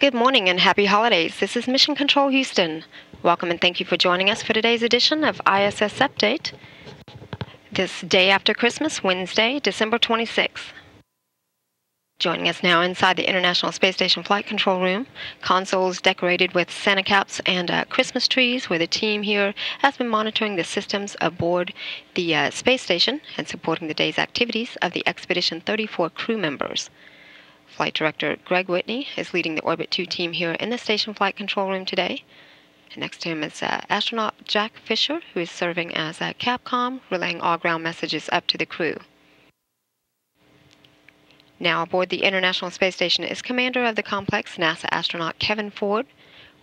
Good morning and happy holidays. This is Mission Control Houston. Welcome and thank you for joining us for today's edition of ISS Update. This day after Christmas, Wednesday, December 26th. Joining us now inside the International Space Station Flight Control Room, consoles decorated with Santa caps and uh, Christmas trees, where the team here has been monitoring the systems aboard the uh, space station and supporting the day's activities of the Expedition 34 crew members. Flight Director Greg Whitney is leading the Orbit 2 team here in the station flight control room today. And next to him is uh, astronaut Jack Fischer, who is serving as a Capcom, relaying all ground messages up to the crew. Now aboard the International Space Station is commander of the complex, NASA astronaut Kevin Ford,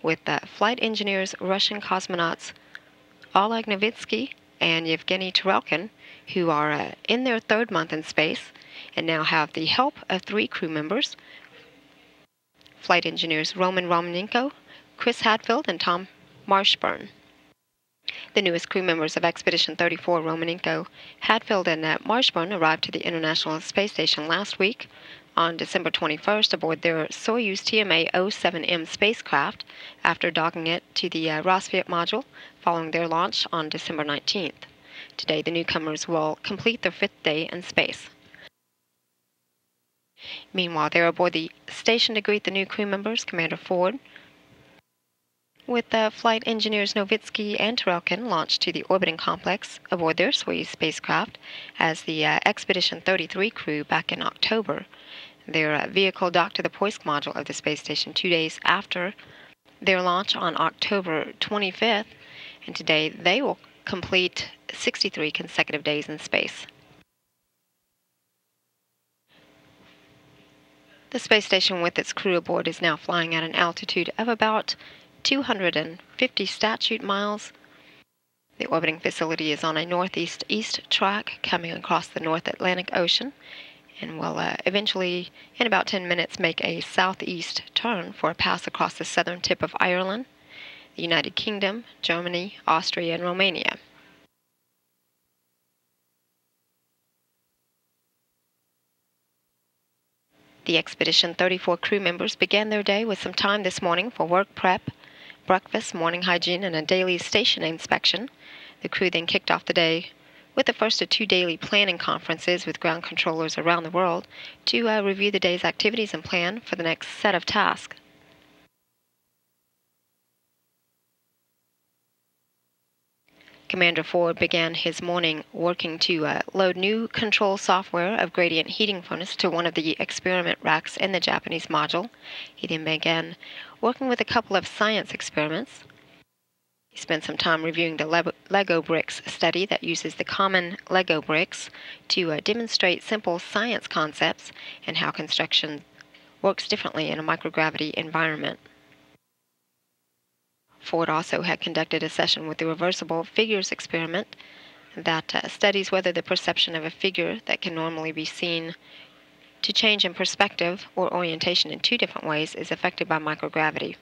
with uh, flight engineers Russian cosmonauts Oleg Novitsky and Yevgeny Tarelkin, who are uh, in their third month in space and now have the help of three crew members flight engineers Roman Romanenko, Chris Hadfield, and Tom Marshburn. The newest crew members of Expedition 34, Romanenko, Hadfield, and uh, Marshburn, arrived to the International Space Station last week on December 21st aboard their Soyuz TMA 07M spacecraft after docking it to the uh, module following their launch on December 19th. Today, the newcomers will complete their fifth day in space. Meanwhile, they're aboard the station to greet the new crew members, Commander Ford, with the flight engineers Novitsky and Tarelkin launched to the orbiting complex aboard their Soyuz spacecraft as the uh, Expedition 33 crew back in October. Their uh, vehicle docked to the Poisk module of the space station two days after their launch on October 25th, and today they will complete 63 consecutive days in space. The space station with its crew aboard is now flying at an altitude of about 250 statute miles. The orbiting facility is on a northeast east track coming across the North Atlantic Ocean and will uh, eventually, in about 10 minutes, make a southeast turn for a pass across the southern tip of Ireland, the United Kingdom, Germany, Austria, and Romania. The Expedition 34 crew members began their day with some time this morning for work prep breakfast, morning hygiene, and a daily station inspection. The crew then kicked off the day with the first of two daily planning conferences with ground controllers around the world to uh, review the day's activities and plan for the next set of tasks. Commander Ford began his morning working to uh, load new control software of gradient heating furnace to one of the experiment racks in the Japanese module. He then began working with a couple of science experiments. He spent some time reviewing the Lego bricks study that uses the common Lego bricks to uh, demonstrate simple science concepts and how construction works differently in a microgravity environment. Ford also had conducted a session with the reversible figures experiment that uh, studies whether the perception of a figure that can normally be seen to change in perspective or orientation in two different ways is affected by microgravity.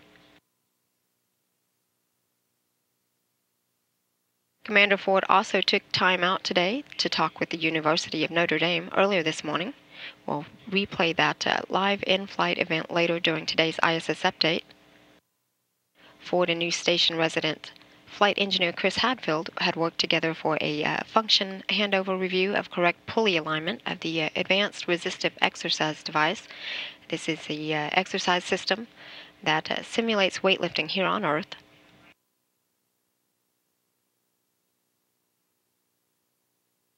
Commander Ford also took time out today to talk with the University of Notre Dame earlier this morning. We'll replay that uh, live in flight event later during today's ISS update. Ford and new station resident flight engineer Chris Hadfield had worked together for a uh, function handover review of correct pulley alignment of the uh, Advanced Resistive Exercise Device. This is the uh, exercise system that uh, simulates weightlifting here on Earth.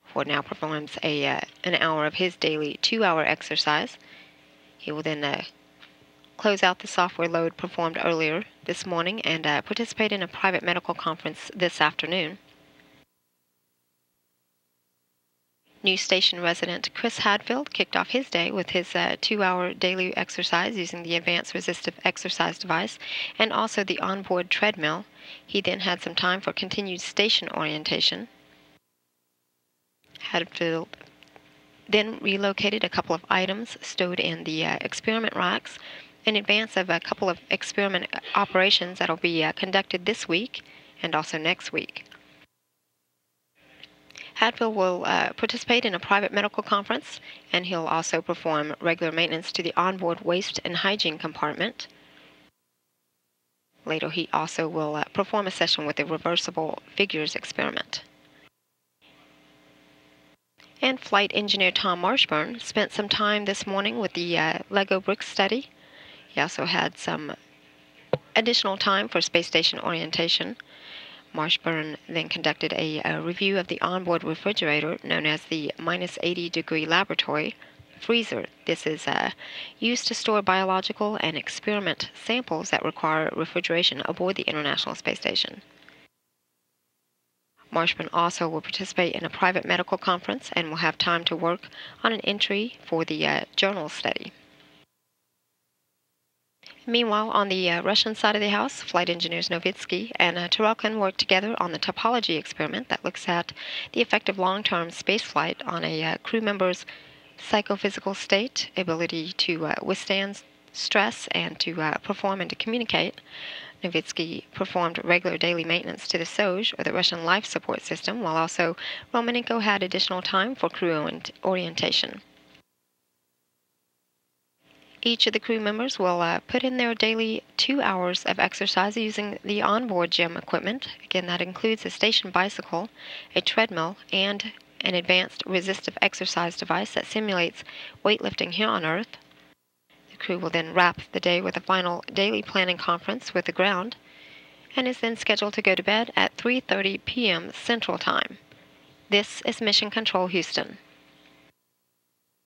Ford now performs a uh, an hour of his daily two-hour exercise. He will then uh, close out the software load performed earlier this morning and uh, participate in a private medical conference this afternoon. New station resident Chris Hadfield kicked off his day with his uh, two hour daily exercise using the advanced resistive exercise device and also the onboard treadmill. He then had some time for continued station orientation. Hadfield then relocated a couple of items stowed in the uh, experiment racks in advance of a couple of experiment operations that will be uh, conducted this week and also next week. Hadfield will uh, participate in a private medical conference, and he'll also perform regular maintenance to the onboard waste and hygiene compartment. Later, he also will uh, perform a session with the reversible figures experiment. And flight engineer Tom Marshburn spent some time this morning with the uh, LEGO bricks study. He also had some additional time for space station orientation. Marshburn then conducted a, a review of the onboard refrigerator known as the minus 80 degree laboratory freezer. This is uh, used to store biological and experiment samples that require refrigeration aboard the International Space Station. Marshburn also will participate in a private medical conference and will have time to work on an entry for the uh, journal study. Meanwhile, on the uh, Russian side of the house, flight engineers Novitsky and uh, Tarelkin work together on the Typology experiment that looks at the effect of long-term spaceflight on a uh, crew member's psychophysical state, ability to uh, withstand stress and to uh, perform and to communicate. Novitsky performed regular daily maintenance to the SOZh, or the Russian life support system, while also Romanenko had additional time for crew orientation. Each of the crew members will uh, put in their daily two hours of exercise using the onboard gym equipment. Again, that includes a station bicycle, a treadmill, and an advanced resistive exercise device that simulates weightlifting here on Earth. The crew will then wrap the day with a final daily planning conference with the ground and is then scheduled to go to bed at 3:30 p.m. Central Time. This is Mission Control Houston.